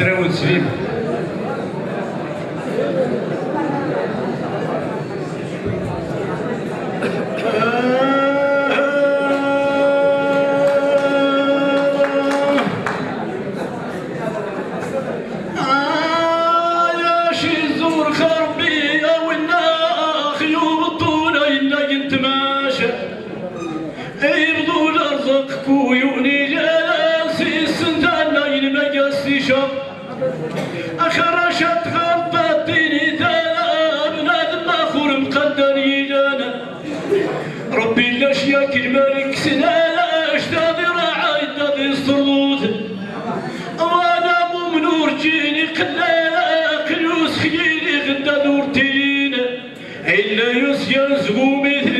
Entramos fim. سنالا اشتاذي راعي تذي الصروت وأنا مو منور جيني قلالا كلوس غدا نورتين. إلا يوس ينزقو مثل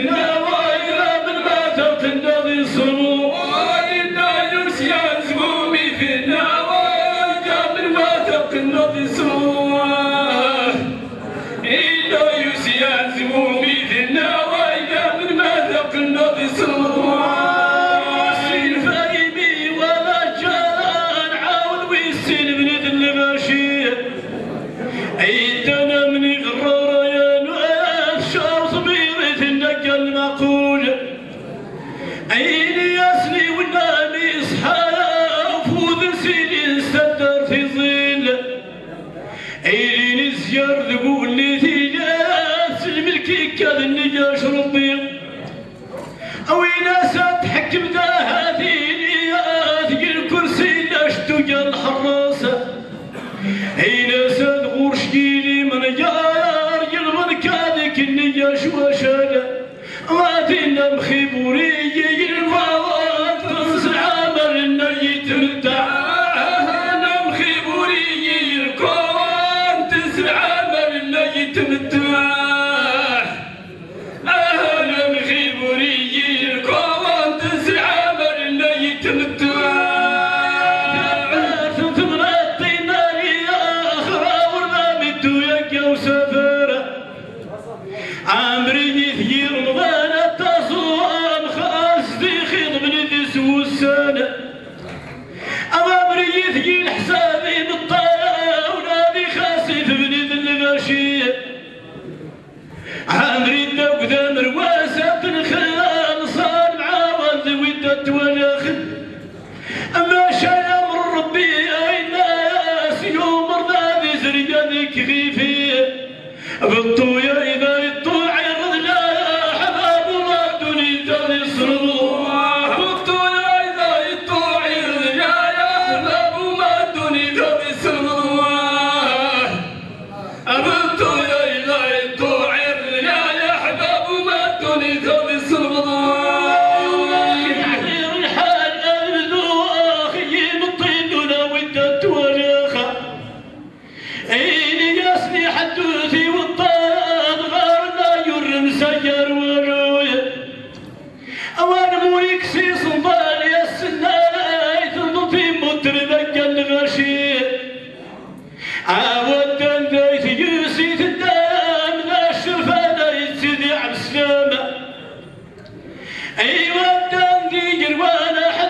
يا شو غشاجة يشوشنا فينا مخيبوري يا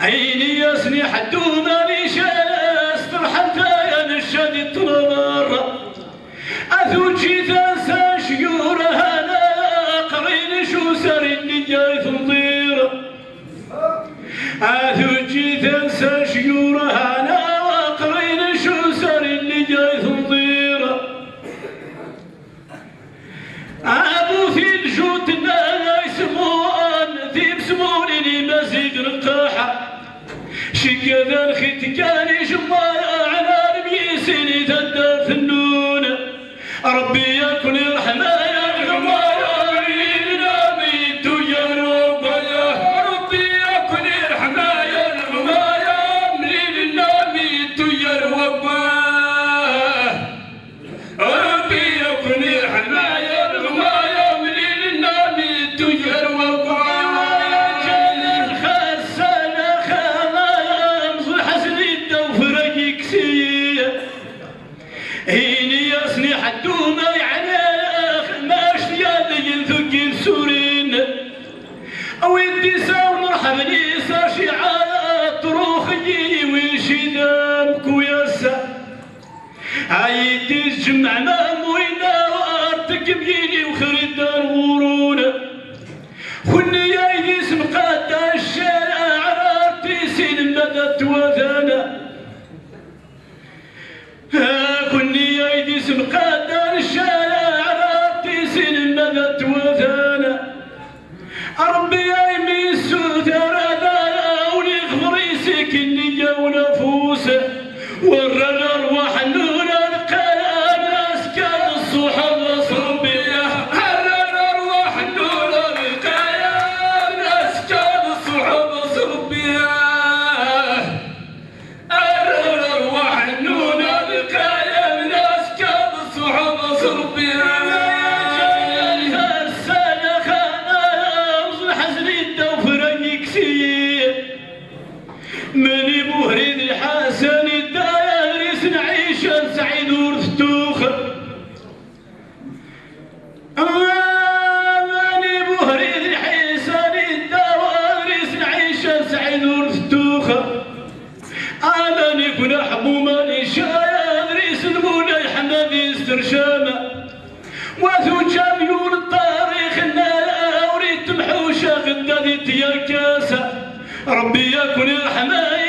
عيني ياسني حدونا ليش استر حتى ينشد الترار أثوجي تنسى شيور هنا قرين شو سر النجار تنطير أثوجي تنسى شيور كذا الخيت كان يجمع على ربي سيدي تدار ثنون ربي يكون يرحمه يدي جمعنا موينا وأرتك بيني وخريد ورونا خلي يا يس مقاد الشارع عرارتي سين مدى توذانا. آه، خلي يا يس مقاد ربي يا كن يا حمايا